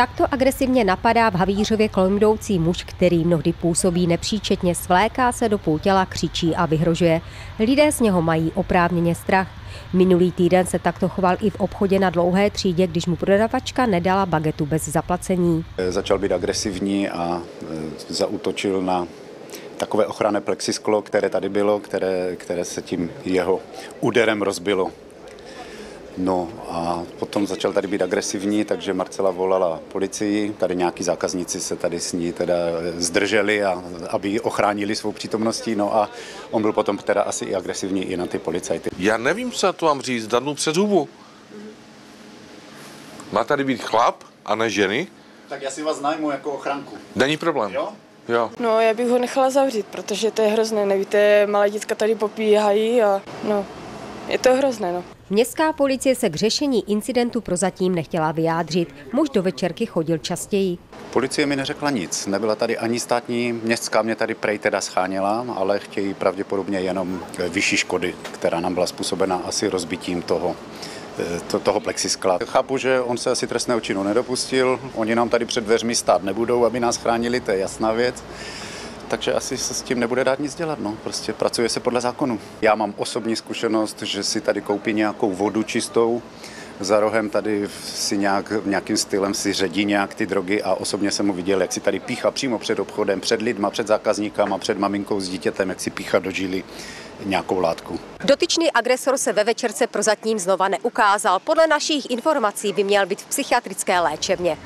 Takto agresivně napadá v Havířově kolem jdoucí muž, který mnohdy působí nepříčetně, svléká se do půl těla, křičí a vyhrožuje. Lidé z něho mají oprávněně strach. Minulý týden se takto choval i v obchodě na dlouhé třídě, když mu prodavačka nedala bagetu bez zaplacení. Začal být agresivní a e, zautočil na takové ochranné plexisklo, které tady bylo, které, které se tím jeho úderem rozbilo. No a potom začal tady být agresivní, takže Marcela volala policii, tady nějaký zákazníci se tady s ní teda zdrželi, a, aby ochránili svou přítomností, no a on byl potom teda asi i agresivní i na ty policajty. Já nevím, co to mám říct, dadnu před hubu. Má tady být chlap a ne ženy? Tak já si vás najmu jako ochranku. Není problém. Jo? Jo. No, já bych ho nechala zavřít, protože to je hrozné, nevíte, malé dětka tady popíhají a no, je to hrozné, no. Městská policie se k řešení incidentu prozatím nechtěla vyjádřit. Muž do večerky chodil častěji. Policie mi neřekla nic. Nebyla tady ani státní městská, mě tady prej teda scháněla, ale chtějí pravděpodobně jenom vyšší škody, která nám byla způsobena asi rozbitím toho to, toho plexiskla. Chápu, že on se asi trestného činu nedopustil, oni nám tady před dveřmi stát nebudou, aby nás chránili, to je jasná věc takže asi se s tím nebude dát nic dělat. No. Prostě pracuje se podle zákonu. Já mám osobní zkušenost, že si tady koupí nějakou vodu čistou, za rohem tady si nějak, nějakým stylem si ředí nějak ty drogy a osobně jsem mu viděl, jak si tady pícha přímo před obchodem, před lidma, před zákazníkama, před maminkou s dítětem, jak si pícha do žíly nějakou látku. Dotyčný agresor se ve večerce prozatím znova neukázal. Podle našich informací by měl být v psychiatrické léčebně.